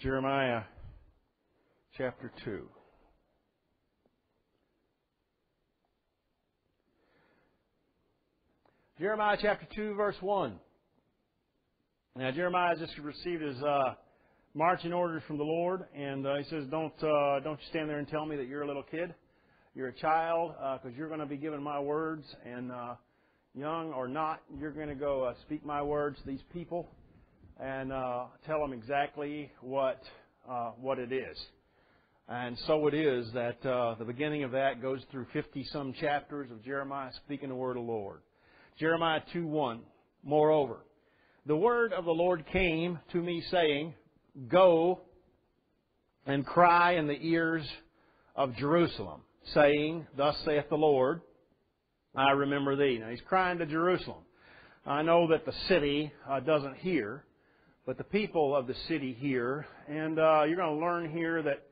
Jeremiah chapter 2. Jeremiah chapter 2, verse 1. Now, Jeremiah just received his uh, marching orders from the Lord, and uh, he says, "Don't uh, don't you stand there and tell me that you're a little kid, you're a child, because you're going to be given my words, and uh, young or not, you're going to go uh, speak my words to these people, and uh, tell them exactly what uh, what it is." And so it is that uh, the beginning of that goes through 50 some chapters of Jeremiah speaking the word of the Lord. Jeremiah 2:1. Moreover, the word of the Lord came to me saying, Go and cry in the ears of Jerusalem, saying, Thus saith the Lord, I remember thee. Now he's crying to Jerusalem. I know that the city uh, doesn't hear, but the people of the city hear. And uh, you're going to learn here that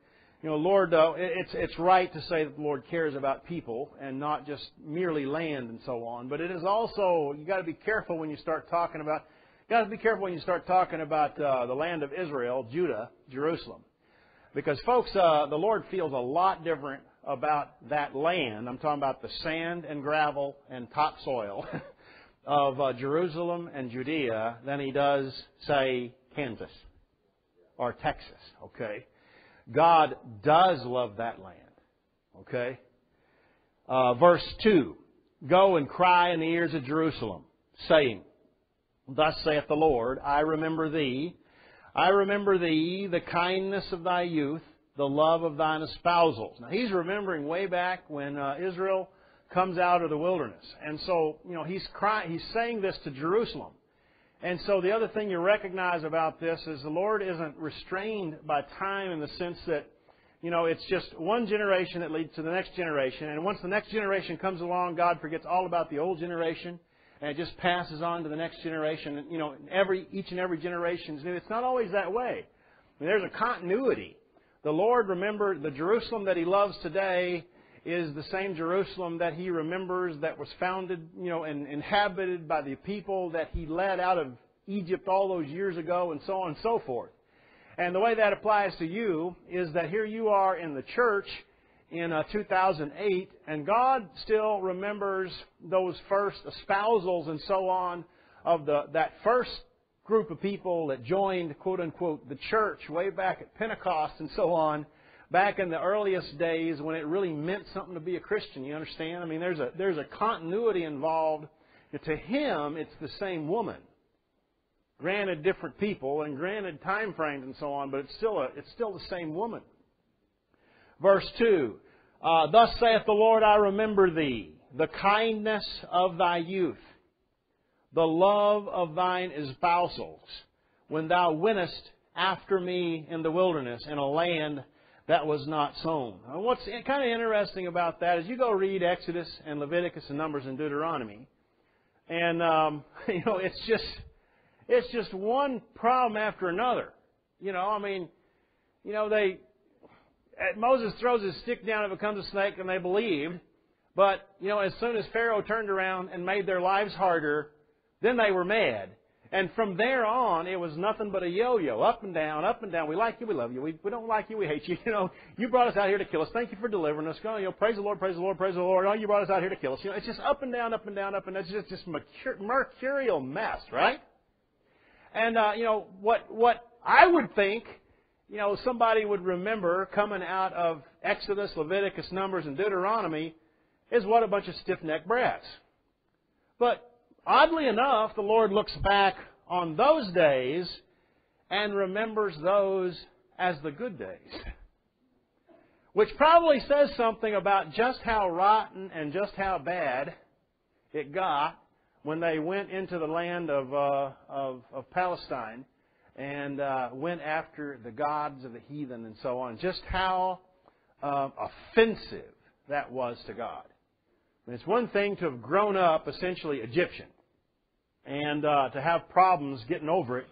you know, Lord, uh, it's it's right to say that the Lord cares about people and not just merely land and so on. But it is also you got to be careful when you start talking about. You got to be careful when you start talking about uh, the land of Israel, Judah, Jerusalem, because folks, uh, the Lord feels a lot different about that land. I'm talking about the sand and gravel and topsoil of uh, Jerusalem and Judea than He does, say, Kansas or Texas. Okay. God does love that land. Okay? Uh, verse 2 Go and cry in the ears of Jerusalem, saying, Thus saith the Lord, I remember thee. I remember thee, the kindness of thy youth, the love of thine espousals. Now, he's remembering way back when uh, Israel comes out of the wilderness. And so, you know, he's crying, he's saying this to Jerusalem. And so the other thing you recognize about this is the Lord isn't restrained by time in the sense that, you know, it's just one generation that leads to the next generation. And once the next generation comes along, God forgets all about the old generation and it just passes on to the next generation. And, you know, every, each and every generation is new. It's not always that way. I mean, there's a continuity. The Lord, remember, the Jerusalem that He loves today is the same Jerusalem that he remembers that was founded, you know, and inhabited by the people that he led out of Egypt all those years ago and so on and so forth. And the way that applies to you is that here you are in the church in uh, 2008, and God still remembers those first espousals and so on of the that first group of people that joined, quote unquote, the church way back at Pentecost and so on back in the earliest days when it really meant something to be a Christian. You understand? I mean, there's a there's a continuity involved. To him, it's the same woman. Granted, different people and granted time frames and so on, but it's still a it's still the same woman. Verse two. Uh, Thus saith the Lord, I remember thee, the kindness of thy youth, the love of thine espousals, when thou wentest after me in the wilderness, in a land that was not sown. Now, what's kind of interesting about that is you go read Exodus and Leviticus and Numbers and Deuteronomy, and um, you know it's just it's just one problem after another. You know, I mean, you know they Moses throws his stick down, it becomes a snake, and they believed. But you know, as soon as Pharaoh turned around and made their lives harder, then they were mad. And from there on, it was nothing but a yo-yo, up and down, up and down. We like you, we love you. We, we don't like you, we hate you. You know, you brought us out here to kill us. Thank you for delivering us. Go, you know, praise the Lord, praise the Lord, praise the Lord. Oh, you brought us out here to kill us. You know, it's just up and down, up and down, up and down. It's just just mercurial mess, right? And uh, you know what? What I would think, you know, somebody would remember coming out of Exodus, Leviticus, Numbers, and Deuteronomy is what a bunch of stiff-necked brats. But Oddly enough, the Lord looks back on those days and remembers those as the good days. Which probably says something about just how rotten and just how bad it got when they went into the land of, uh, of, of, Palestine and uh, went after the gods of the heathen and so on. Just how uh, offensive that was to God. It's one thing to have grown up essentially Egyptian and uh, to have problems getting over it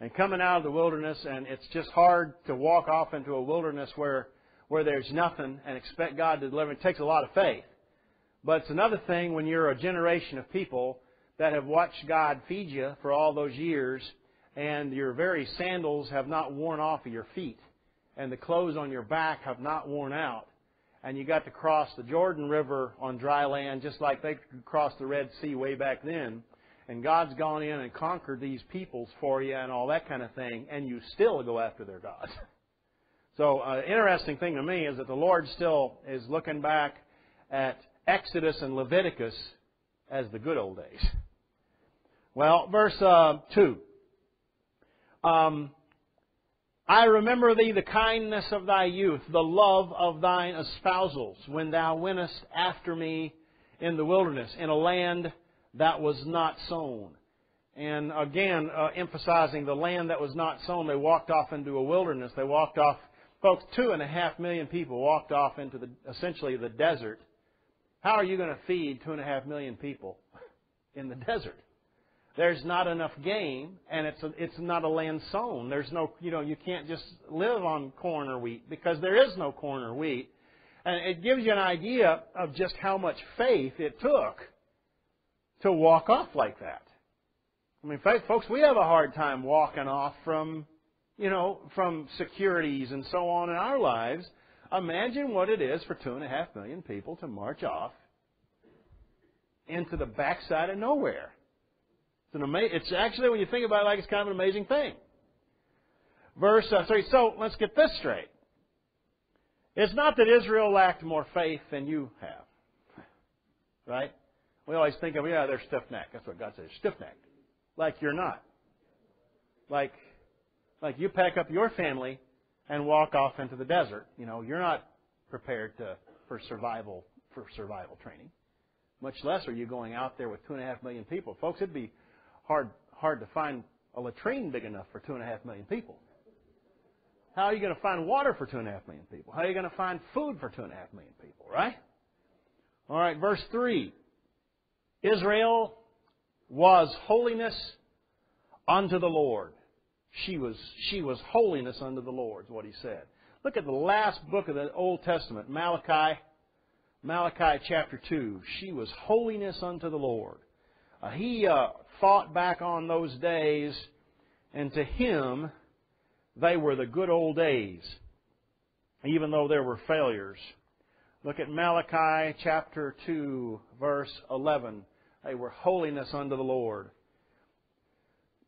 and coming out of the wilderness and it's just hard to walk off into a wilderness where where there's nothing and expect God to deliver. It takes a lot of faith. But it's another thing when you're a generation of people that have watched God feed you for all those years and your very sandals have not worn off of your feet, and the clothes on your back have not worn out, and you got to cross the Jordan River on dry land just like they crossed the Red Sea way back then, and God's gone in and conquered these peoples for you and all that kind of thing, and you still go after their gods. So, uh, interesting thing to me is that the Lord still is looking back at Exodus and Leviticus as the good old days. Well, verse uh, 2. Um, I remember thee the kindness of thy youth, the love of thine espousals, when thou wentest after me in the wilderness, in a land that was not sown. And again, uh, emphasizing the land that was not sown, they walked off into a wilderness. They walked off, folks, two and a half million people walked off into the, essentially the desert. How are you going to feed two and a half million people in the desert? There's not enough game, and it's a, it's not a land sown. There's no, you know, you can't just live on corn or wheat because there is no corn or wheat. And it gives you an idea of just how much faith it took to walk off like that. I mean, folks, we have a hard time walking off from, you know, from securities and so on in our lives. Imagine what it is for two and a half million people to march off into the backside of nowhere. It's an ama- It's actually, when you think about it, like it's kind of an amazing thing. Verse uh, three. So let's get this straight. It's not that Israel lacked more faith than you have, right? We always think of, yeah, they're stiff necked. That's what God says, stiff necked. Like you're not. Like, like you pack up your family and walk off into the desert. You know, you're not prepared to for survival for survival training. Much less are you going out there with two and a half million people. Folks, it'd be hard hard to find a latrine big enough for two and a half million people. How are you going to find water for two and a half million people? How are you going to find food for two and a half million people, right? All right, verse 3. Israel was holiness unto the Lord. She was, she was holiness unto the Lord, is what he said. Look at the last book of the Old Testament, Malachi, Malachi chapter 2. She was holiness unto the Lord. Uh, he uh, thought back on those days, and to him, they were the good old days, even though there were failures. Look at Malachi chapter 2, verse 11. They were holiness unto the Lord.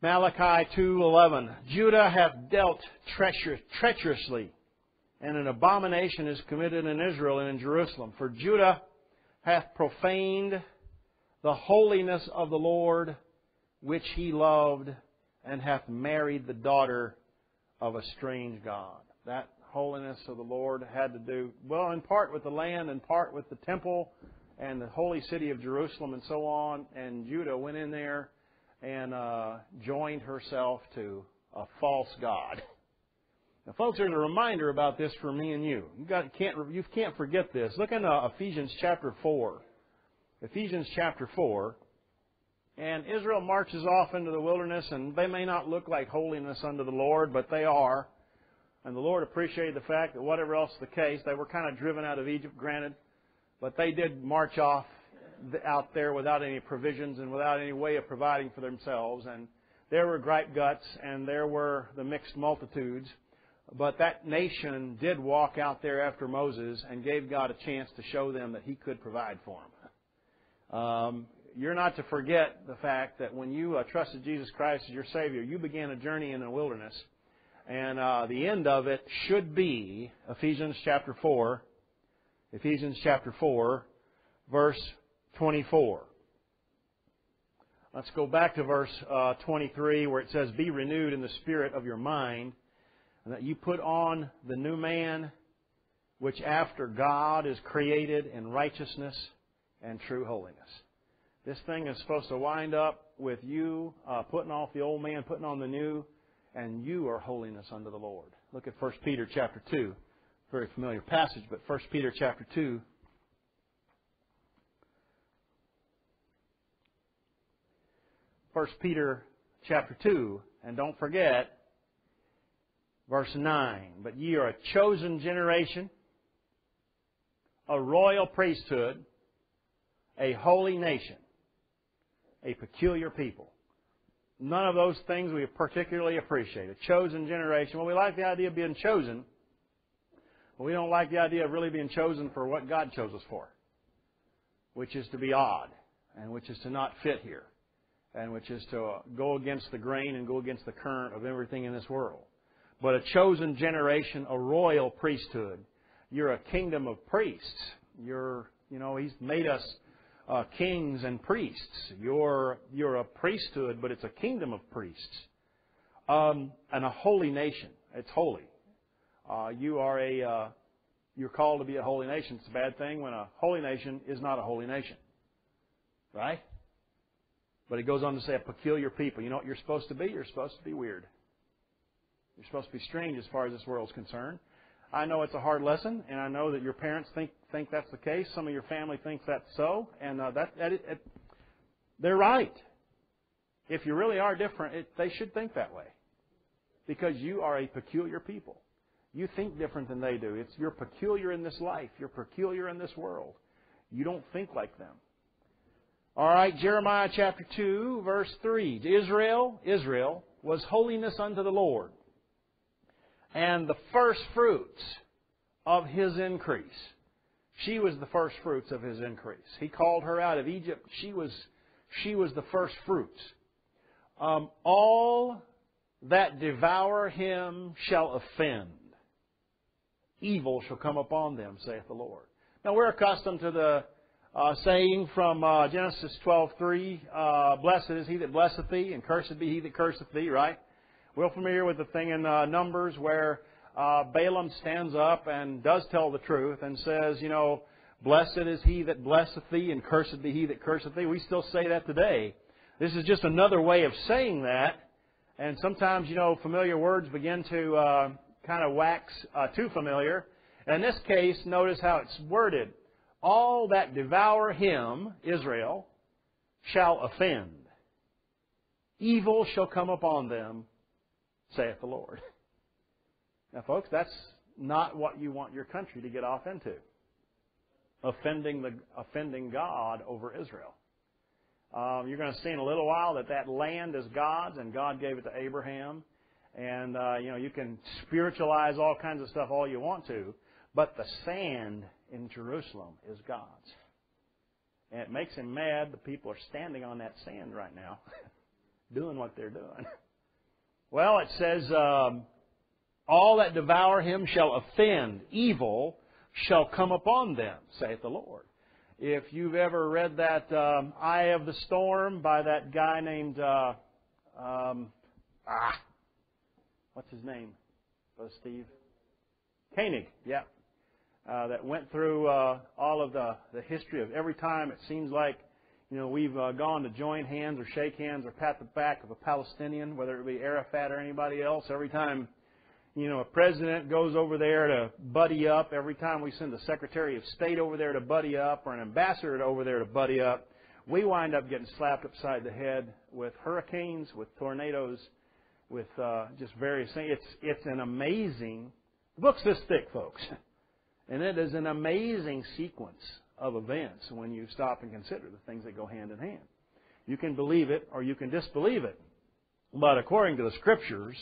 Malachi 2:11 Judah hath dealt treacherously and an abomination is committed in Israel and in Jerusalem for Judah hath profaned the holiness of the Lord which he loved and hath married the daughter of a strange god that holiness of the Lord had to do well in part with the land and part with the temple and the holy city of Jerusalem and so on and Judah went in there and uh, joined herself to a false god. Now, folks, there's a reminder about this for me and you. You got can't you can't forget this. Look in uh, Ephesians chapter four. Ephesians chapter four. And Israel marches off into the wilderness, and they may not look like holiness unto the Lord, but they are. And the Lord appreciated the fact that whatever else the case, they were kind of driven out of Egypt, granted, but they did march off out there without any provisions and without any way of providing for themselves. And there were gripe guts and there were the mixed multitudes. But that nation did walk out there after Moses and gave God a chance to show them that He could provide for them. Um, you're not to forget the fact that when you uh, trusted Jesus Christ as your Savior, you began a journey in the wilderness. And uh, the end of it should be Ephesians chapter 4. Ephesians chapter 4, verse 24. Let's go back to verse uh, 23 where it says, Be renewed in the spirit of your mind, and that you put on the new man, which after God is created in righteousness and true holiness. This thing is supposed to wind up with you uh, putting off the old man, putting on the new, and you are holiness unto the Lord. Look at 1 Peter chapter 2. Very familiar passage, but 1 Peter chapter 2, 1 Peter chapter 2. And don't forget, verse 9. But ye are a chosen generation, a royal priesthood, a holy nation, a peculiar people. none of those things we particularly appreciate. A chosen generation. Well, we like the idea of being chosen, but we don't like the idea of really being chosen for what God chose us for, which is to be odd, and which is to not fit here, and which is to go against the grain and go against the current of everything in this world. But a chosen generation, a royal priesthood. You're a kingdom of priests. You're, you know, He's made us uh, kings and priests. You're, you're a priesthood, but it's a kingdom of priests. Um, and a holy nation. It's holy. Uh, you are a, uh, you're called to be a holy nation. It's a bad thing when a holy nation is not a holy nation. Right? But it goes on to say a peculiar people. You know what you're supposed to be? You're supposed to be weird. You're supposed to be strange as far as this world's concerned. I know it's a hard lesson, and I know that your parents think think that's the case. Some of your family thinks that's so, and uh, that, that it, it, they're right. If you really are different, it, they should think that way, because you are a peculiar people. You think different than they do. It's you're peculiar in this life. You're peculiar in this world. You don't think like them. All right, Jeremiah chapter 2, verse 3. Israel, Israel was holiness unto the Lord and the first fruits of his increase. She was the first fruits of his increase. He called her out of Egypt. She was, she was the first fruits. Um, all that devour him shall offend. Evil shall come upon them, saith the Lord. Now we're accustomed to the uh, saying from uh, Genesis 12:3, uh, "Blessed is he that blesseth thee, and cursed be he that curseth thee." Right? We're familiar with the thing in uh, Numbers where uh, Balaam stands up and does tell the truth and says, you know, blessed is he that blesseth thee and cursed be he that curseth thee. We still say that today. This is just another way of saying that. And sometimes, you know, familiar words begin to uh, kind of wax uh, too familiar. And in this case, notice how it's worded. All that devour him, Israel, shall offend. Evil shall come upon them saith the Lord. Now, folks, that's not what you want your country to get off into. Offending the offending God over Israel. Um, you're going to see in a little while that that land is God's, and God gave it to Abraham. And uh, you know you can spiritualize all kinds of stuff all you want to, but the sand in Jerusalem is God's. And it makes him mad The people are standing on that sand right now, doing what they're doing. Well, it says, um, all that devour him shall offend. Evil shall come upon them, saith the Lord. If you've ever read that um, Eye of the Storm by that guy named, uh, um, ah, what's his name? Brother Steve? Koenig, yeah. Uh, that went through uh, all of the, the history of every time it seems like you know, we've uh, gone to join hands or shake hands or pat the back of a Palestinian, whether it be Arafat or anybody else. Every time, you know, a president goes over there to buddy up, every time we send a Secretary of State over there to buddy up or an ambassador over there to buddy up, we wind up getting slapped upside the head with hurricanes, with tornadoes, with uh, just various things. It's it's an amazing. The book's this thick, folks, and it is an amazing sequence of events when you stop and consider the things that go hand in hand. You can believe it or you can disbelieve it. But according to the Scriptures,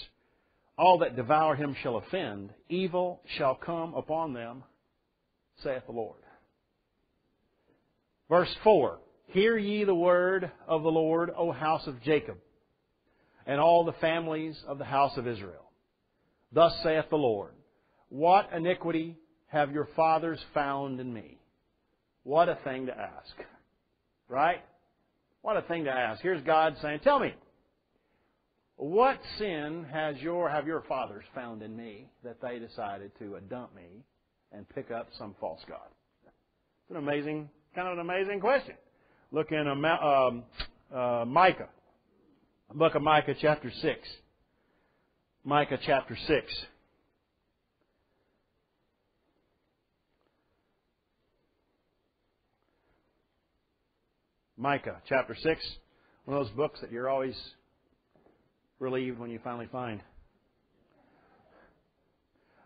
all that devour him shall offend, evil shall come upon them, saith the Lord. Verse 4 Hear ye the word of the Lord, O house of Jacob, and all the families of the house of Israel. Thus saith the Lord What iniquity have your fathers found in me? What a thing to ask. Right? What a thing to ask. Here's God saying, Tell me, what sin has your have your fathers found in me that they decided to dump me and pick up some false god? It's an amazing, kind of an amazing question. Look in um, uh, Micah, book of Micah, chapter six. Micah, chapter six. Micah chapter 6, one of those books that you're always relieved when you finally find.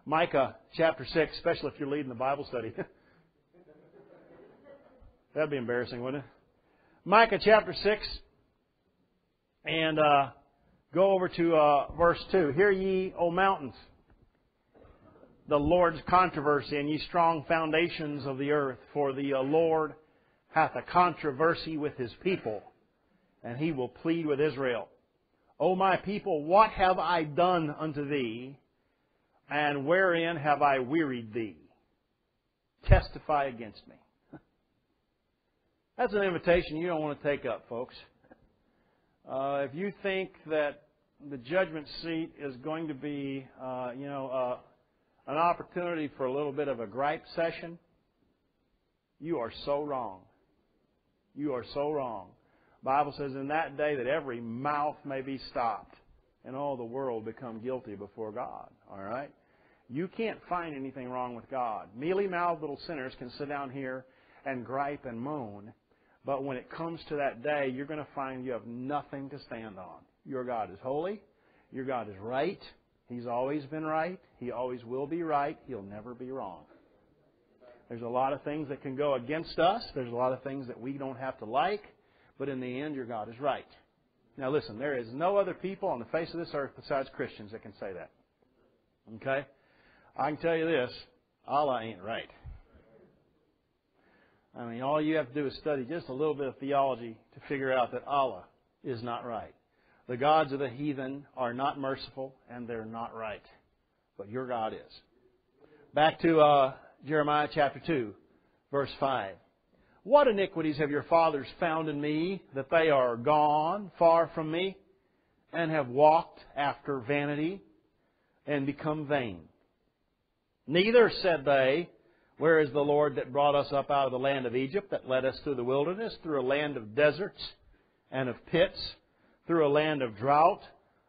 Micah chapter 6, especially if you're leading the Bible study. That'd be embarrassing, wouldn't it? Micah chapter 6, and uh, Go over to uh, verse 2. Hear ye, O mountains, the Lord's controversy, and ye strong foundations of the earth, for the uh, Lord hath a controversy with his people, and he will plead with Israel. O my people, what have I done unto thee, and wherein have I wearied thee? Testify against me. That's an invitation you don't want to take up, folks. Uh, if you think that the judgment seat is going to be, uh, you know, uh, an opportunity for a little bit of a gripe session, you are so wrong. You are so wrong. Bible says in that day that every mouth may be stopped and all the world become guilty before God. All right? You can't find anything wrong with God. Mealy mouthed little sinners can sit down here and gripe and moan, but when it comes to that day, you're going to find you have nothing to stand on. Your God is holy. Your God is right. He's always been right. He always will be right. He'll never be wrong. There's a lot of things that can go against us. There's a lot of things that we don't have to like. But in the end, your God is right. Now listen, there is no other people on the face of this earth besides Christians that can say that. Okay? I can tell you this, Allah ain't right. I mean, all you have to do is study just a little bit of theology to figure out that Allah is not right. The gods of the heathen are not merciful and they're not right. But your God is. Back to uh, Jeremiah chapter 2, verse 5. What iniquities have your fathers found in me that they are gone far from me and have walked after vanity and become vain? Neither said they, Where is the Lord that brought us up out of the land of Egypt, that led us through the wilderness, through a land of deserts and of pits, through a land of drought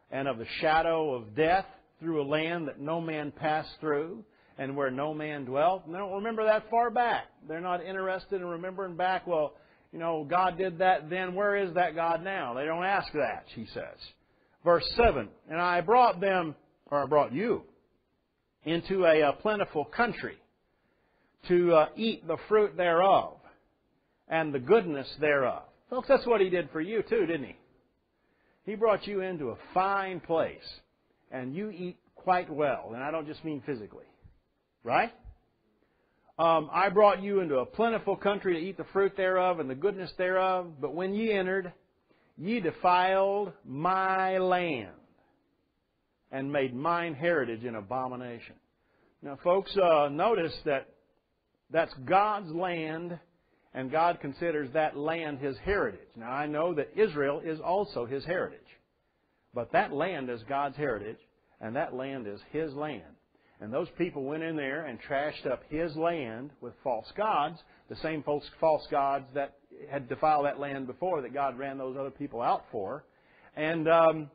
and of the shadow of death, through a land that no man passed through, and where no man dwelt. They don't remember that far back. They're not interested in remembering back, well, you know, God did that then. Where is that God now? They don't ask that, he says. Verse 7 And I brought them, or I brought you, into a, a plentiful country to uh, eat the fruit thereof and the goodness thereof. Folks, that's what he did for you too, didn't he? He brought you into a fine place and you eat quite well. And I don't just mean physically. Right? Um, I brought you into a plentiful country to eat the fruit thereof and the goodness thereof. But when ye entered, ye defiled my land and made mine heritage an abomination. Now, folks, uh, notice that that's God's land, and God considers that land His heritage. Now, I know that Israel is also His heritage, but that land is God's heritage, and that land is His land. And those people went in there and trashed up His land with false gods, the same false gods that had defiled that land before that God ran those other people out for. And um,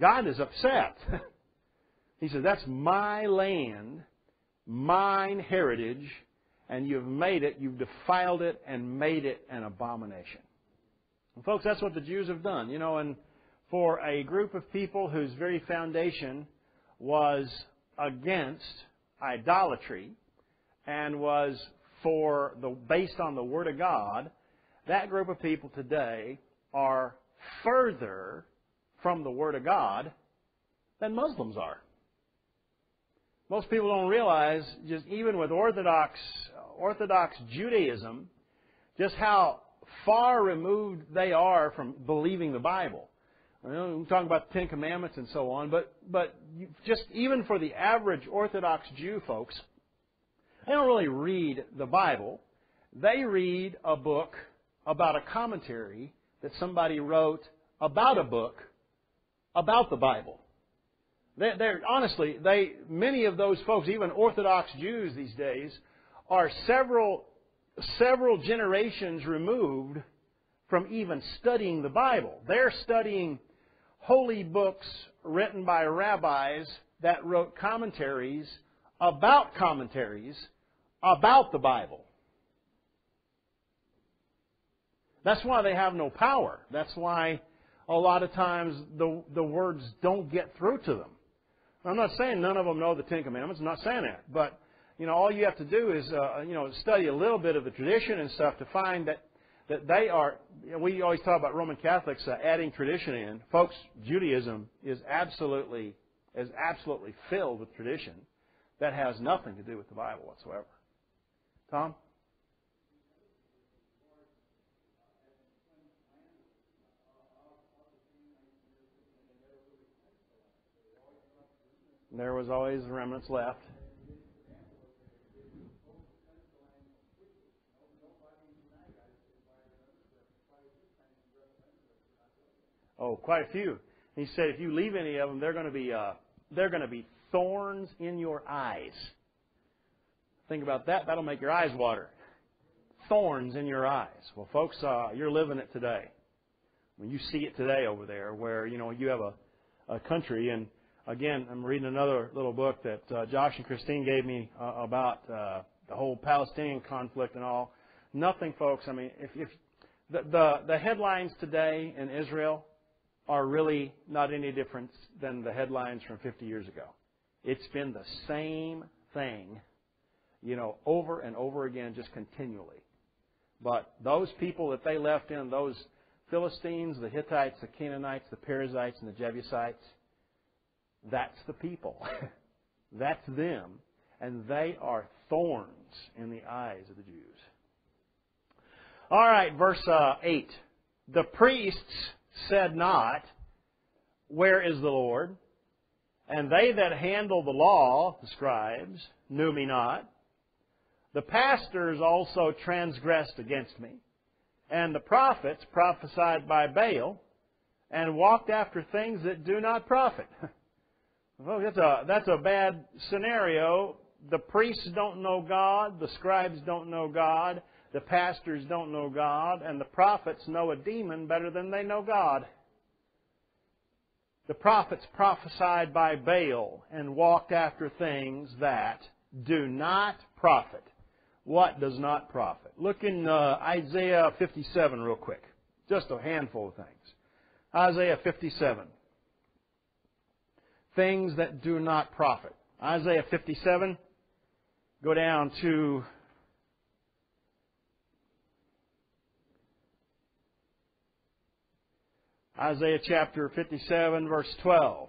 God is upset. he says, That's my land, mine heritage, and you've made it, you've defiled it, and made it an abomination. And folks, that's what the Jews have done. You know, and for a group of people whose very foundation was against idolatry and was for the based on the Word of God, that group of people today are further from the Word of God than Muslims are. Most people don't realize, just even with Orthodox Orthodox Judaism, just how far removed they are from believing the Bible. I know we're talking about the Ten Commandments and so on, but but just even for the average Orthodox Jew folks, they don't really read the Bible. They read a book about a commentary that somebody wrote about a book about the Bible. They're, honestly, they many of those folks, even Orthodox Jews these days, are several several generations removed from even studying the Bible. They're studying holy books written by rabbis that wrote commentaries about commentaries about the Bible. That's why they have no power. That's why a lot of times the, the words don't get through to them. I'm not saying none of them know the Ten Commandments. I'm not saying that. But, you know, all you have to do is, uh, you know, study a little bit of the tradition and stuff to find that, that they are, we always talk about Roman Catholics uh, adding tradition in. Folks, Judaism is absolutely, is absolutely filled with tradition that has nothing to do with the Bible whatsoever. Tom? There was always remnants left. Oh, quite a few. He said, if you leave any of them, they're going to be uh, they're going to be thorns in your eyes. Think about that. That'll make your eyes water. Thorns in your eyes. Well, folks, uh, you're living it today. When you see it today over there, where you know you have a, a country, and again, I'm reading another little book that uh, Josh and Christine gave me uh, about uh, the whole Palestinian conflict and all. Nothing, folks. I mean, if, if the, the the headlines today in Israel are really not any different than the headlines from 50 years ago. It's been the same thing, you know, over and over again, just continually. But those people that they left in, those Philistines, the Hittites, the Canaanites, the Perizzites, and the Jebusites, that's the people. that's them. And they are thorns in the eyes of the Jews. All right, verse uh, 8. The priests said not, Where is the Lord? And they that handle the law, the scribes, knew me not. The pastors also transgressed against me. And the prophets prophesied by Baal and walked after things that do not profit. that's a, that's a bad scenario. The priests don't know God, the scribes don't know God, the pastors don't know God, and the prophets know a demon better than they know God. The prophets prophesied by Baal and walked after things that do not profit. What does not profit? Look in uh, Isaiah 57 real quick. Just a handful of things. Isaiah 57. Things that do not profit. Isaiah 57. Go down to Isaiah chapter 57, verse 12.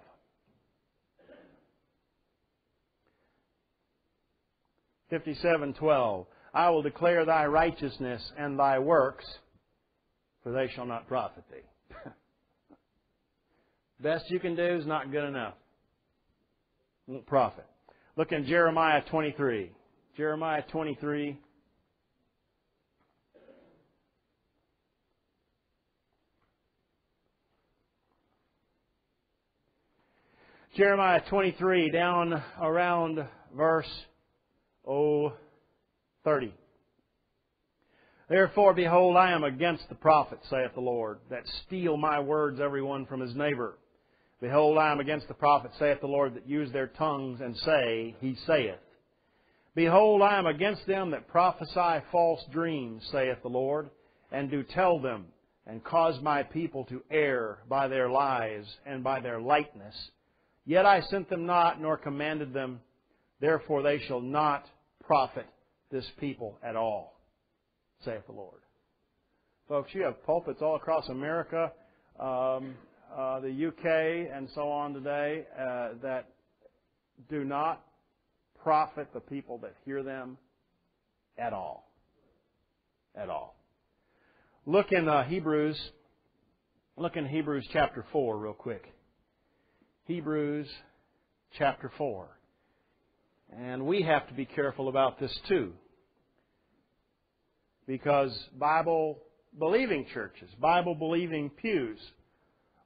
Fifty-seven, twelve. I will declare thy righteousness and thy works, for they shall not profit thee. Best you can do is not good enough. Won't profit. Look in Jeremiah 23. Jeremiah 23. Jeremiah 23, down around verse oh, 30. Therefore, behold, I am against the prophets, saith the Lord, that steal my words every one from his neighbor. Behold, I am against the prophets, saith the Lord, that use their tongues and say, He saith. Behold, I am against them that prophesy false dreams, saith the Lord, and do tell them, and cause my people to err by their lies and by their lightness Yet I sent them not, nor commanded them. Therefore they shall not profit this people at all, saith the Lord. Folks, you have pulpits all across America, um, uh, the UK, and so on today uh, that do not profit the people that hear them at all. At all. Look in uh, Hebrews. Look in Hebrews chapter 4 real quick. Hebrews chapter 4. And we have to be careful about this too. Because Bible believing churches, Bible believing pews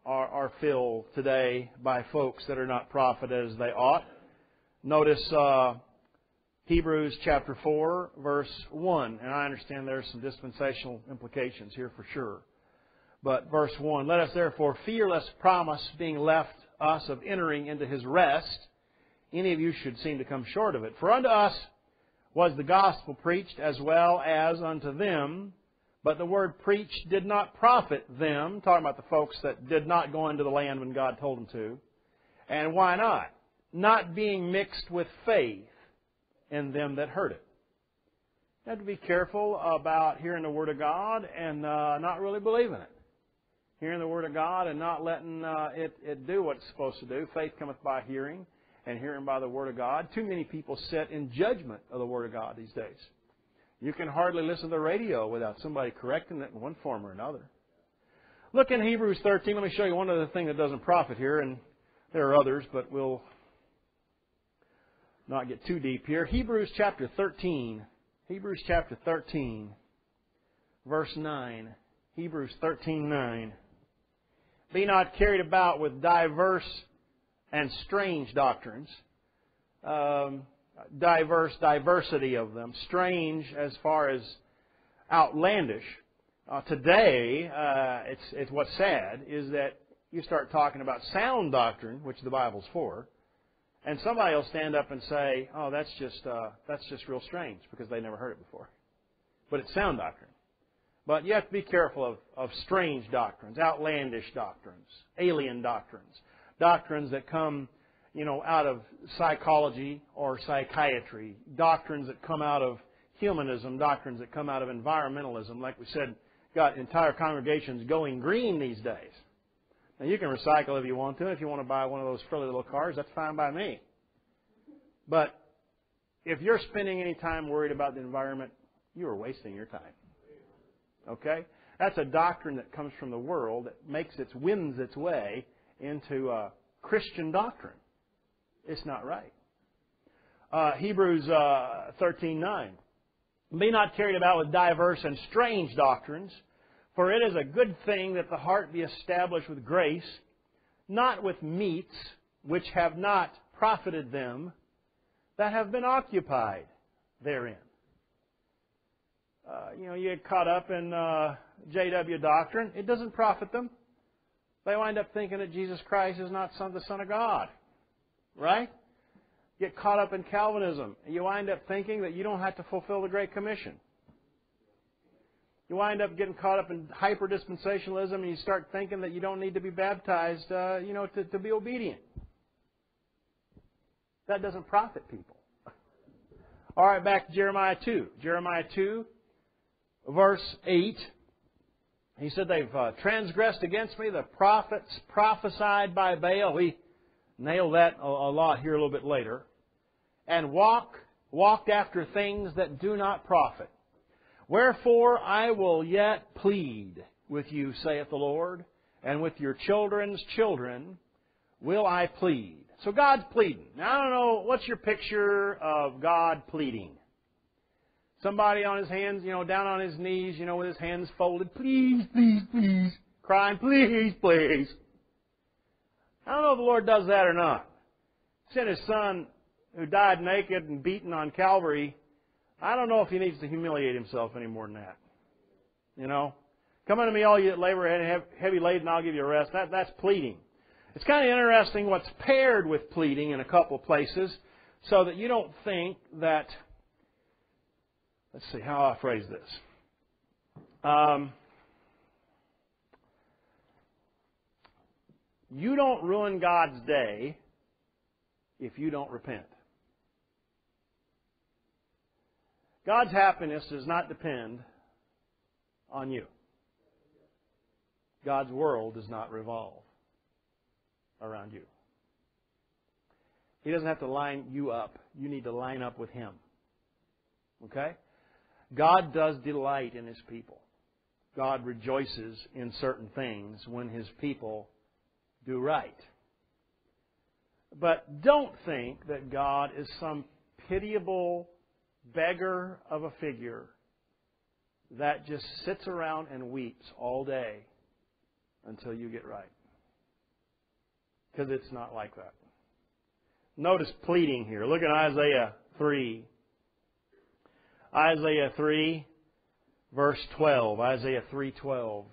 are, are filled today by folks that are not profit as they ought. Notice uh, Hebrews chapter 4, verse 1. And I understand there's some dispensational implications here for sure. But verse 1 Let us therefore fearless promise being left us of entering into his rest, any of you should seem to come short of it. For unto us was the gospel preached as well as unto them, but the word preached did not profit them, talking about the folks that did not go into the land when God told them to. And why not? Not being mixed with faith in them that heard it. You have to be careful about hearing the Word of God and uh, not really believing it. Hearing the Word of God and not letting uh, it, it do what it's supposed to do. Faith cometh by hearing, and hearing by the Word of God. Too many people sit in judgment of the Word of God these days. You can hardly listen to the radio without somebody correcting it in one form or another. Look in Hebrews 13. Let me show you one other thing that doesn't profit here, and there are others, but we'll not get too deep here. Hebrews chapter 13. Hebrews chapter 13, verse 9. Hebrews 13, 9. Be not carried about with diverse and strange doctrines. Um, diverse, diversity of them. Strange as far as outlandish. Uh, today, uh, it's, it's what's sad is that you start talking about sound doctrine, which the Bible's for, and somebody will stand up and say, "Oh, that's just uh, that's just real strange," because they never heard it before. But it's sound doctrine. But you have to be careful of, of strange doctrines, outlandish doctrines, alien doctrines, doctrines that come, you know, out of psychology or psychiatry, doctrines that come out of humanism, doctrines that come out of environmentalism. Like we said, got entire congregations going green these days. Now you can recycle if you want to. If you want to buy one of those frilly little cars, that's fine by me. But if you're spending any time worried about the environment, you are wasting your time. Okay? That's a doctrine that comes from the world that makes its wins its way into a Christian doctrine. It's not right. Uh, Hebrews uh, 13:9. Be not carried about with diverse and strange doctrines, for it is a good thing that the heart be established with grace, not with meats which have not profited them that have been occupied therein. Uh, you know, you get caught up in uh, JW doctrine, it doesn't profit them. They wind up thinking that Jesus Christ is not son, the Son of God. Right? Get caught up in Calvinism. And you wind up thinking that you don't have to fulfill the Great Commission. You wind up getting caught up in hyper dispensationalism and you start thinking that you don't need to be baptized, uh, you know, to, to be obedient. That doesn't profit people. All right, back to Jeremiah 2. Jeremiah 2, verse 8. He said, They've uh, transgressed against me. The prophets prophesied by Baal. We nail that a, a lot here a little bit later. And walk, walked after things that do not profit. Wherefore I will yet plead with you, saith the Lord, and with your children's children will I plead. So God's pleading. Now I don't know, what's your picture of God pleading? Somebody on his hands, you know, down on his knees, you know, with his hands folded, please, please, please, crying, please, please. I don't know if the Lord does that or not. Sent his son, who died naked and beaten on Calvary, I don't know if he needs to humiliate himself any more than that. You know? Come unto me, all you that labor and heavy laden, I'll give you a rest. That, that's pleading. It's kind of interesting what's paired with pleading in a couple of places so that you don't think that, let's see how I phrase this. Um, you don't ruin God's day if you don't repent. God's happiness does not depend on you. God's world does not revolve around you. He doesn't have to line you up. You need to line up with Him. Okay? God does delight in His people. God rejoices in certain things when His people do right. But don't think that God is some pitiable beggar of a figure that just sits around and weeps all day until you get right. Because it's not like that. Notice pleading here. Look at Isaiah 3. Isaiah 3, verse 12. Isaiah 3:12.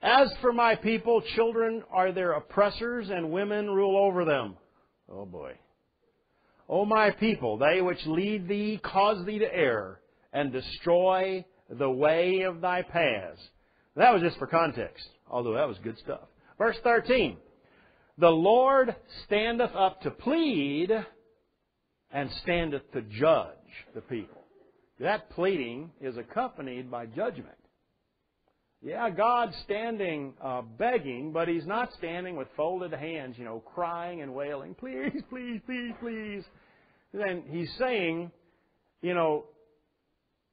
As for my people, children are their oppressors, and women rule over them. Oh boy. O my people, they which lead thee cause thee to err, and destroy the way of thy paths. That was just for context, although that was good stuff. Verse 13. The Lord standeth up to plead, and standeth to judge the people. That pleading is accompanied by judgment. Yeah, God's standing uh, begging, but He's not standing with folded hands, you know, crying and wailing, please, please, please, please. Then He's saying, you know,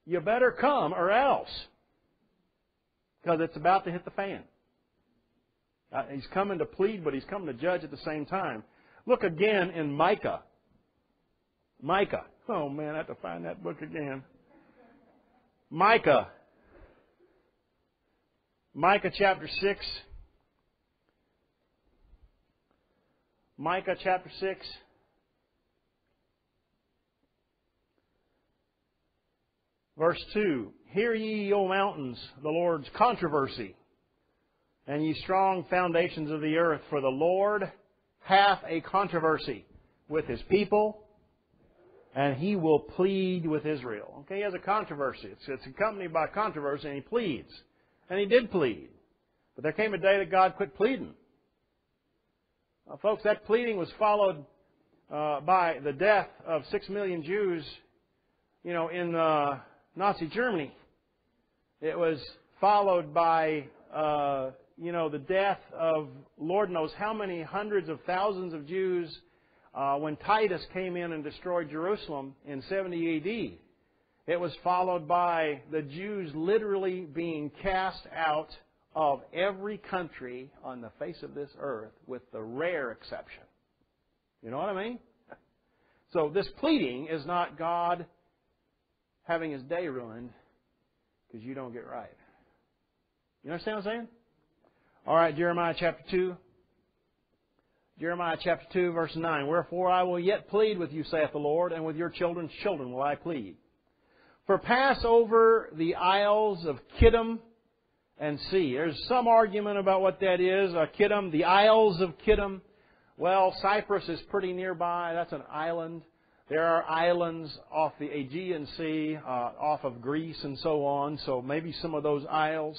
you better come or else. Because it's about to hit the fan. Uh, he's coming to plead, but he's coming to judge at the same time. Look again in Micah. Micah. Oh man, I have to find that book again. Micah. Micah chapter 6. Micah chapter 6. Verse 2 Hear ye, O mountains, the Lord's controversy, and ye strong foundations of the earth, for the Lord hath a controversy with his people, and he will plead with Israel. Okay, he has a controversy. It's, it's accompanied by controversy, and he pleads. And he did plead. But there came a day that God quit pleading. Uh, folks, that pleading was followed uh, by the death of six million Jews, you know, in uh, Nazi Germany. It was followed by, uh, you know, the death of Lord knows how many hundreds of thousands of Jews uh, when Titus came in and destroyed Jerusalem in 70 AD. It was followed by the Jews literally being cast out of every country on the face of this earth, with the rare exception. You know what I mean? So this pleading is not God having his day ruined because you don't get right. You understand what I'm saying? All right, Jeremiah chapter 2. Jeremiah chapter 2, verse 9. Wherefore I will yet plead with you, saith the Lord, and with your children's children will I plead. For pass over the isles of Kittim and see. There's some argument about what that is. Uh, Kittim, the isles of Kittim. Well, Cyprus is pretty nearby. That's an island. There are islands off the Aegean Sea, uh, off of Greece and so on, so maybe some of those isles.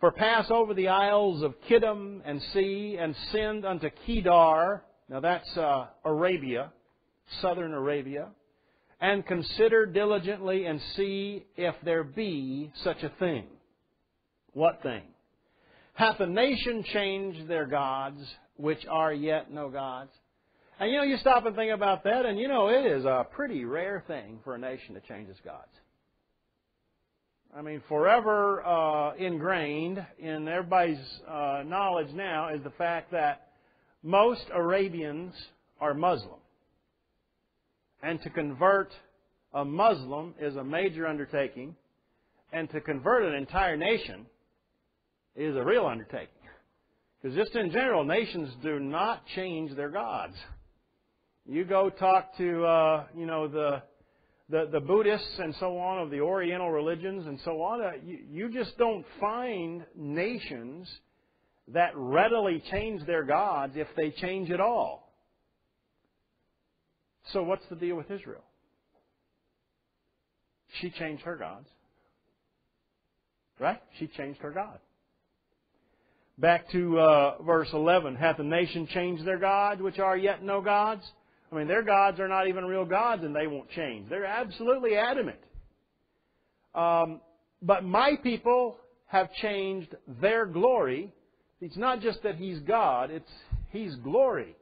For pass over the isles of Kittim and see, and send unto Kedar, now that's uh, Arabia, southern Arabia, and consider diligently and see if there be such a thing. What thing? Hath a nation changed their gods, which are yet no gods? And you know, you stop and think about that, and you know, it is a pretty rare thing for a nation to change its gods. I mean, forever uh, ingrained in everybody's uh, knowledge now is the fact that most Arabians are Muslim. And to convert a Muslim is a major undertaking, and to convert an entire nation is a real undertaking. Because just in general, nations do not change their gods. You go talk to, uh, you know, the, the, the Buddhists and so on of the Oriental religions and so on. Uh, you, you just don't find nations that readily change their gods if they change at all. So what's the deal with Israel? She changed her gods. Right? She changed her God. Back to uh, verse 11. Hath the nation changed their gods, which are yet no gods? I mean, their gods are not even real gods and they won't change. They're absolutely adamant. Um, but my people have changed their glory. It's not just that He's God, it's He's glory.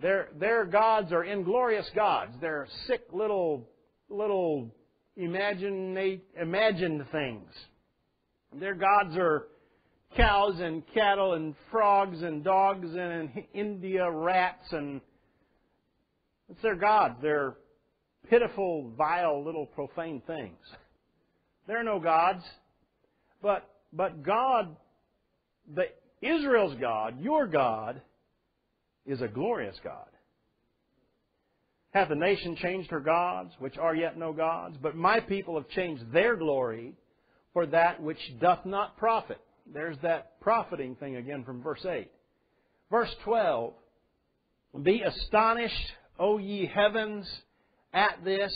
Their, their gods are inglorious gods. They're sick little, little imagine, imagined things. Their gods are cows and cattle and frogs and dogs and India rats and it's their gods. They're pitiful, vile, little profane things. There are no gods. But, but God, the Israel's God, your God, is a glorious God. Hath the nation changed her gods, which are yet no gods? But my people have changed their glory for that which doth not profit. There's that profiting thing again from verse 8. Verse 12. Be astonished O ye heavens, at this,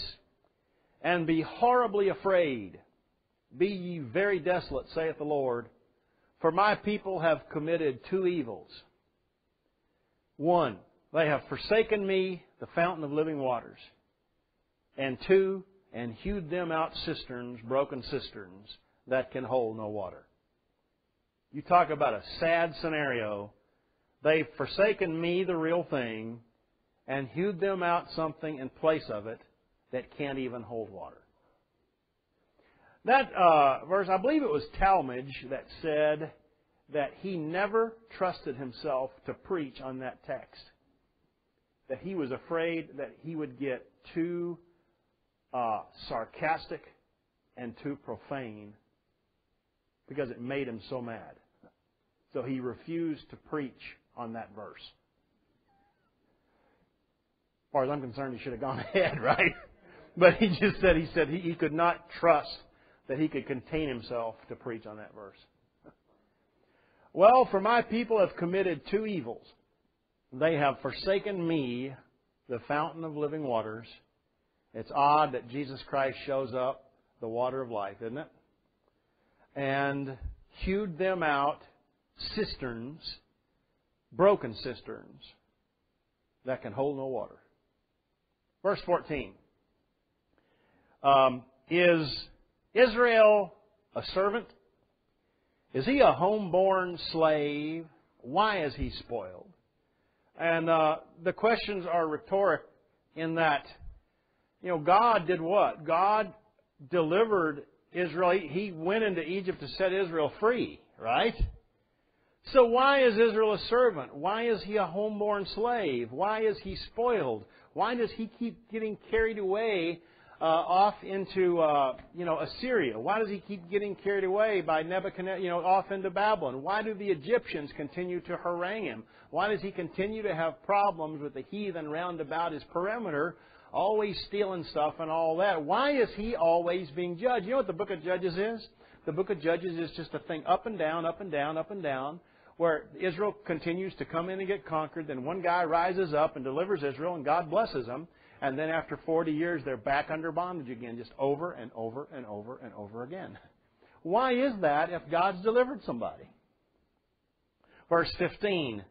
and be horribly afraid. Be ye very desolate, saith the Lord, for my people have committed two evils. One, they have forsaken me, the fountain of living waters. And two, and hewed them out cisterns, broken cisterns, that can hold no water. You talk about a sad scenario. They've forsaken me, the real thing, and hewed them out something in place of it that can't even hold water. That uh, verse, I believe it was Talmage that said that he never trusted himself to preach on that text. That he was afraid that he would get too uh, sarcastic and too profane because it made him so mad. So he refused to preach on that verse. As far as I'm concerned, he should have gone ahead, right? But he just said he said he, he could not trust that he could contain himself to preach on that verse. Well, for my people have committed two evils. They have forsaken me, the fountain of living waters. It's odd that Jesus Christ shows up, the water of life, isn't it? And hewed them out cisterns, broken cisterns, that can hold no water. Verse 14. Um, is Israel a servant? Is he a homeborn slave? Why is he spoiled? And uh, the questions are rhetoric in that, you know, God did what? God delivered Israel. He went into Egypt to set Israel free, right? So why is Israel a servant? Why is he a homeborn slave? Why is he spoiled? Why does he keep getting carried away uh, off into uh, you know Assyria? Why does he keep getting carried away by Nebuchadnezzar, you know, off into Babylon? Why do the Egyptians continue to harangue him? Why does he continue to have problems with the heathen round about his perimeter, always stealing stuff and all that? Why is he always being judged? You know what the book of Judges is? The book of Judges is just a thing up and down, up and down, up and down where Israel continues to come in and get conquered. Then one guy rises up and delivers Israel, and God blesses them. And then after 40 years, they're back under bondage again, just over and over and over and over again. Why is that if God's delivered somebody? Verse 15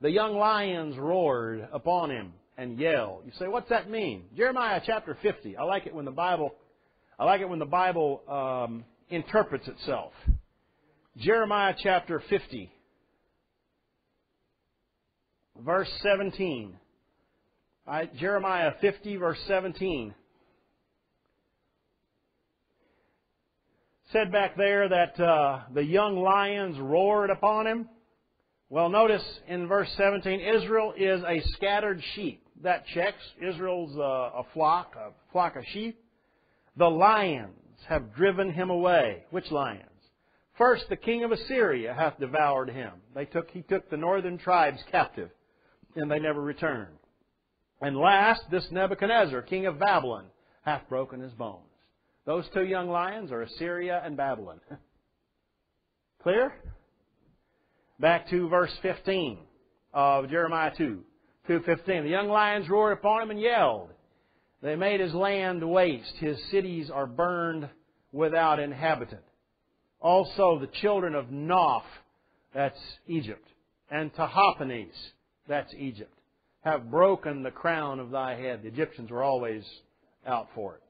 The young lions roared upon him and yelled. You say, what's that mean? Jeremiah chapter 50. I like it when the Bible, I like it when the Bible um, interprets itself. Jeremiah chapter 50, verse 17. Jeremiah 50, verse 17. Said back there that uh, the young lions roared upon him. Well, notice in verse 17, Israel is a scattered sheep. That checks. Israel's uh, a flock, a flock of sheep. The lions have driven him away. Which lions? First, the king of Assyria hath devoured him. They took, he took the northern tribes captive, and they never returned. And last, this Nebuchadnezzar, king of Babylon, hath broken his bones. Those two young lions are Assyria and Babylon. Clear? Back to verse 15 of Jeremiah 2. 2.15. The young lions roared upon him and yelled. They made his land waste. His cities are burned without inhabitant. Also the children of Noph, that's Egypt, and Tahpanhes, that's Egypt have broken the crown of thy head. The Egyptians were always out for it.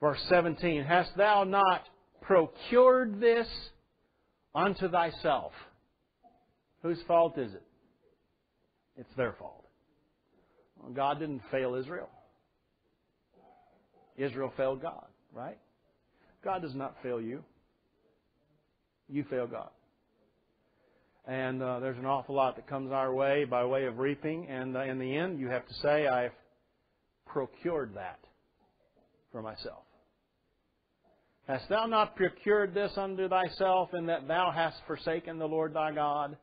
Verse 17, Hast thou not procured this unto thyself? Whose fault is it? It's their fault. Well, God didn't fail Israel. Israel failed God, right? God does not fail you. You fail God. And uh, there's an awful lot that comes our way by way of reaping. And uh, in the end, you have to say, I've procured that for myself. Hast thou not procured this unto thyself, in that thou hast forsaken the Lord thy God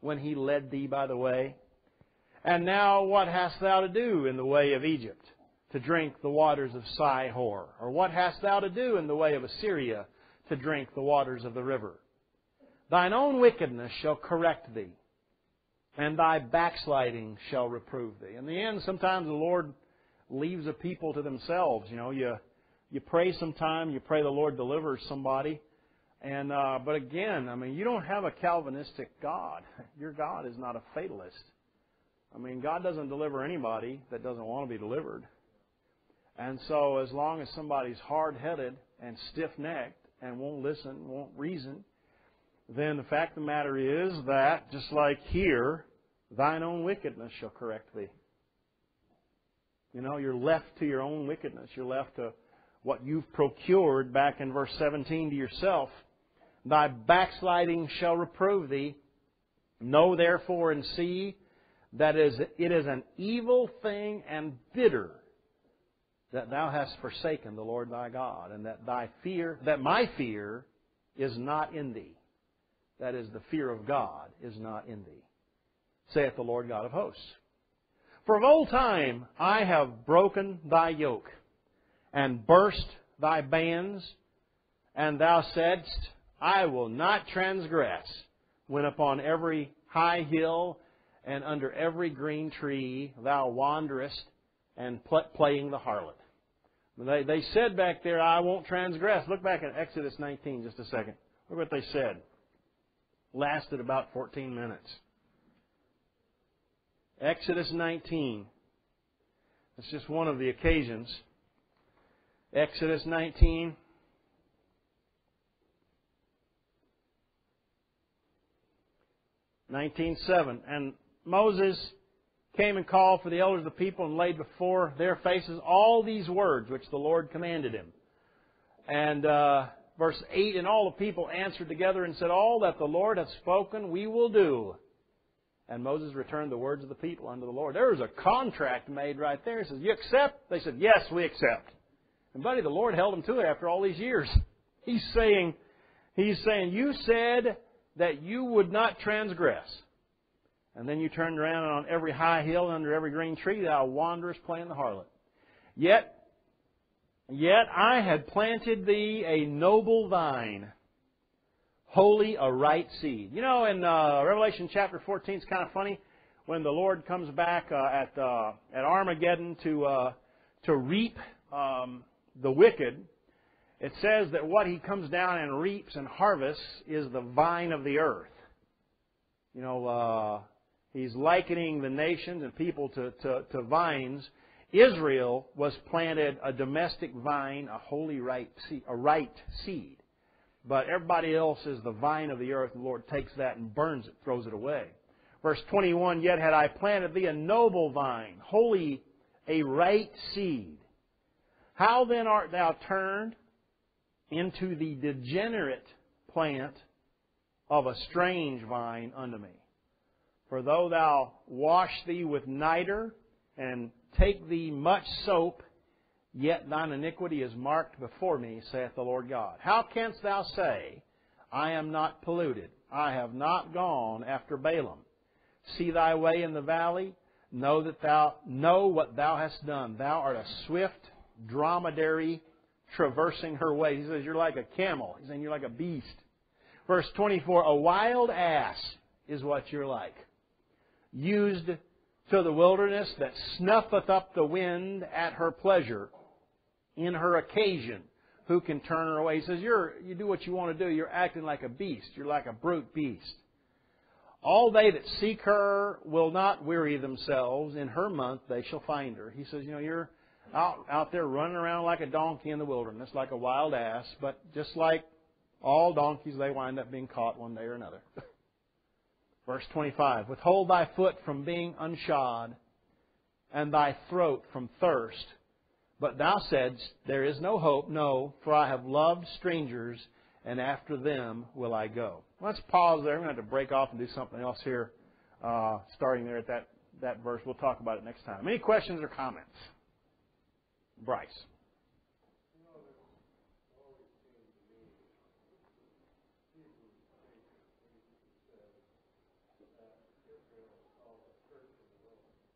when he led thee by the way? And now what hast thou to do in the way of Egypt, to drink the waters of Sihor? Or what hast thou to do in the way of Assyria, to drink the waters of the river? Thine own wickedness shall correct thee, and thy backsliding shall reprove thee. In the end, sometimes the Lord leaves a people to themselves. You know, you you pray sometime, you pray the Lord delivers somebody, and uh, but again, I mean, you don't have a Calvinistic God. Your God is not a fatalist. I mean, God doesn't deliver anybody that doesn't want to be delivered. And so, as long as somebody's hard headed and stiff necked and won't listen, won't reason, then the fact of the matter is that, just like here, thine own wickedness shall correct thee. You know, you're left to your own wickedness. You're left to what you've procured back in verse 17 to yourself. Thy backsliding shall reprove thee. Know therefore and see that is, it is an evil thing and bitter that thou hast forsaken the Lord thy God, and that thy fear, that my fear is not in thee. That is, the fear of God is not in thee, saith the Lord God of hosts. For of old time I have broken thy yoke, and burst thy bands, and thou saidst, I will not transgress, when upon every high hill and under every green tree thou wanderest and playing the harlot. They, they said back there, I won't transgress. Look back at Exodus 19 just a second. Look what they said. Lasted about 14 minutes. Exodus 19. It's just one of the occasions. Exodus 19. Nineteen seven, and Moses came and called for the elders of the people and laid before their faces all these words which the Lord commanded him. And uh, verse 8 And all the people answered together and said, All that the Lord hath spoken we will do. And Moses returned the words of the people unto the Lord. There was a contract made right there. He says, You accept? They said, Yes, we accept. And buddy, the Lord held them to it after all these years. He's saying, He's saying, You said that you would not transgress. And then you turned around and on every high hill and under every green tree thou wanderest playing the harlot. Yet, yet I had planted thee a noble vine, wholly a right seed. You know, in uh, Revelation chapter 14, it's kind of funny when the Lord comes back uh, at uh, at Armageddon to uh, to reap um, the wicked. It says that what he comes down and reaps and harvests is the vine of the earth. You know, uh, He's likening the nations and people to, to, to vines. Israel was planted a domestic vine, a holy right seed, a right seed. But everybody else is the vine of the earth. The Lord takes that and burns it, throws it away. Verse 21, Yet had I planted thee a noble vine, wholly a right seed. How then art thou turned into the degenerate plant of a strange vine unto me? For though thou wash thee with niter and take thee much soap, yet thine iniquity is marked before me, saith the Lord God. How canst thou say, I am not polluted? I have not gone after Baalim. See thy way in the valley, know that thou know what thou hast done. Thou art a swift dromedary traversing her way. He says you're like a camel. He's saying you're like a beast. Verse 24, a wild ass is what you're like used to the wilderness that snuffeth up the wind at her pleasure in her occasion. Who can turn her away? He says, You're, you do what you want to do. You're acting like a beast. You're like a brute beast. All they that seek her will not weary themselves. In her month they shall find her. He says, You know, you're out, out there running around like a donkey in the wilderness, like a wild ass, but just like all donkeys, they wind up being caught one day or another. Verse 25 Withhold thy foot from being unshod, and thy throat from thirst. But thou saidst, There is no hope, no, for I have loved strangers, and after them will I go. Let's pause there. We're going to have to break off and do something else here, uh, starting there at that, that verse. We'll talk about it next time. Any questions or comments? Bryce.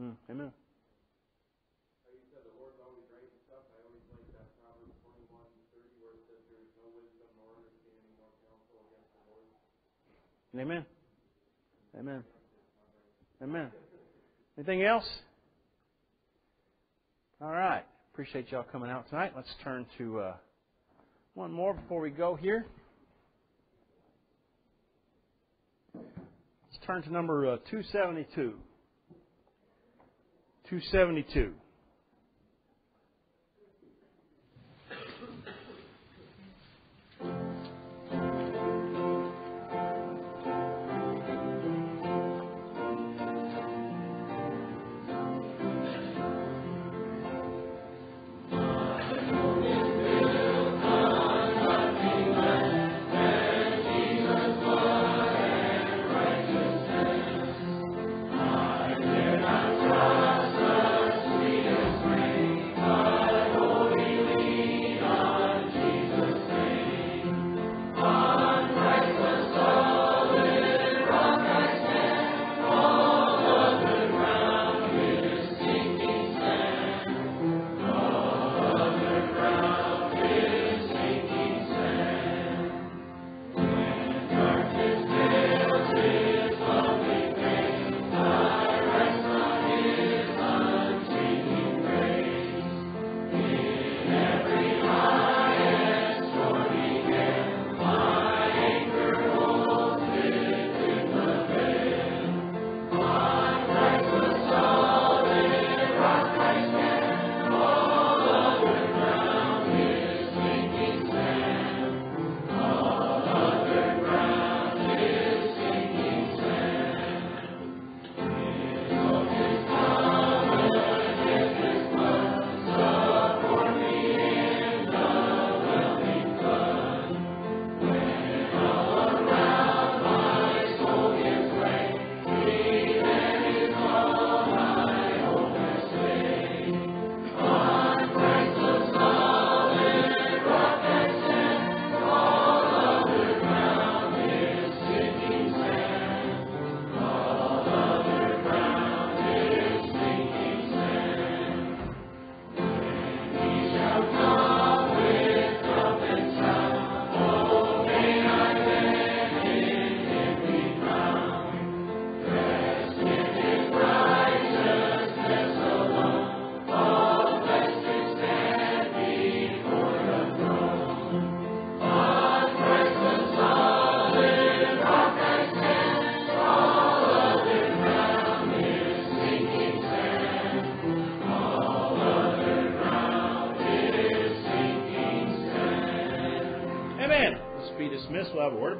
Mm, amen. Amen. Amen. Amen. Anything else? All right. Appreciate y'all coming out tonight. Let's turn to uh, one more before we go here. Let's turn to number uh, 272. 272.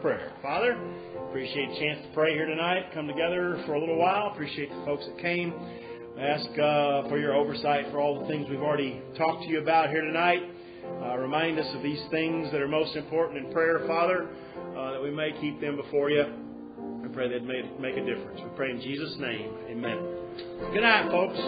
Prayer. Father, appreciate the chance to pray here tonight, come together for a little while. Appreciate the folks that came. Ask uh, for your oversight for all the things we've already talked to you about here tonight. Uh, remind us of these things that are most important in prayer, Father, uh, that we may keep them before you. I pray they'd make, make a difference. We pray in Jesus' name. Amen. Good night, folks.